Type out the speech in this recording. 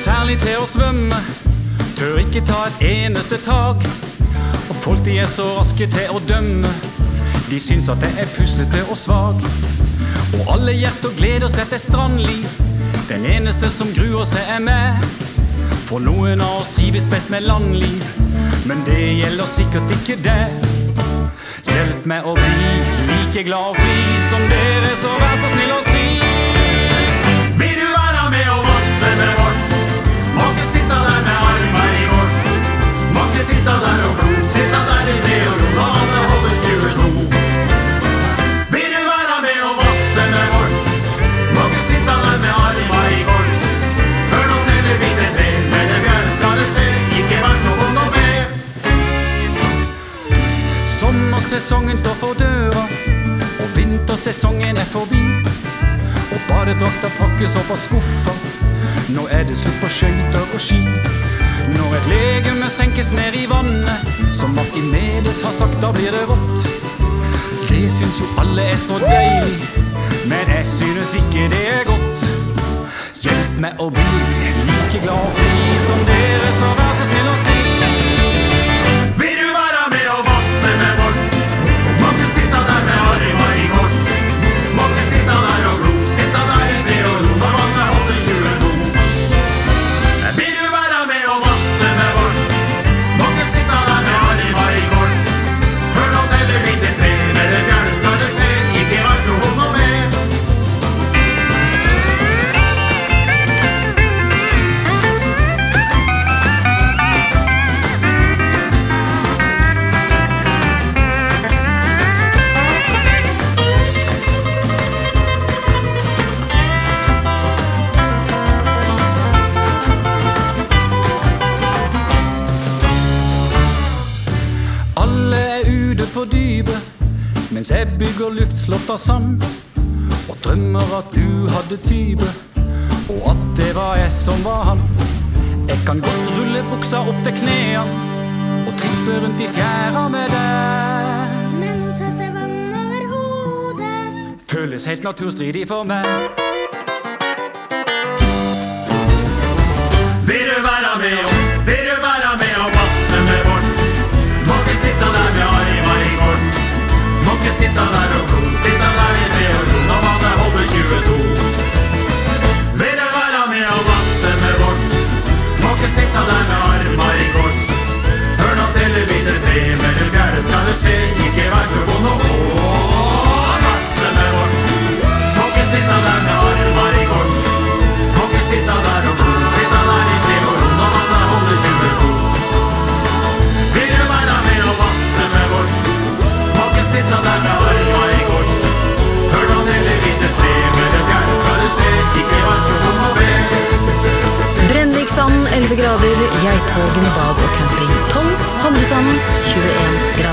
særlig til å svømme, tør ikke ta et eneste tak. Og folk de er så raske til å dømme, de syns at jeg er puslete og svak. Og alle hjerter gleder seg til strandliv, den eneste som gruer seg er meg. For noen av oss trives best med landliv, men det gjelder sikkert ikke deg. Hjelp meg å bli like glad og fri som dere, så vær så snill å si. Sommersesongen står for døra, og vintersesongen er forbi. Og badedrakta pakkes opp av skuffa. Nå er det slutt på skøyter og ski. Når et legeme senkes ned i vannet, som Arkimedes har sagt, da blir det vått. Det syns jo alle er så deilig, men jeg synes ikke det er godt. Hjelp meg å bli like glad og fri Alle er ute på dypet, mens jeg bygger luftslott av sand. Og drømmer at du hadde type, og at det var jeg som var han. Jeg kan godt rulle buksa opp til knea, og trippe rundt i fjæra med deg. Men å ta seg vann over hodet Føles helt naturstridig for meg. 11 grader, Geithågen bad og camping 12, Hamresanden 21 grader.